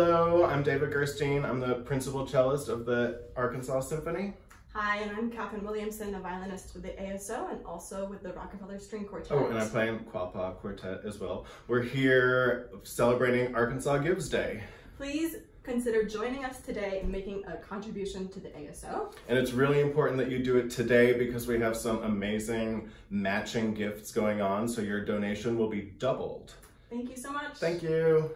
Hello, I'm David Gerstein. I'm the principal cellist of the Arkansas Symphony. Hi, and I'm Katherine Williamson, a violinist with the ASO and also with the Rockefeller String Quartet. Oh, and I'm playing Quapaw Quartet as well. We're here celebrating Arkansas Gives Day. Please consider joining us today and making a contribution to the ASO. And it's really important that you do it today because we have some amazing matching gifts going on, so your donation will be doubled. Thank you so much. Thank you.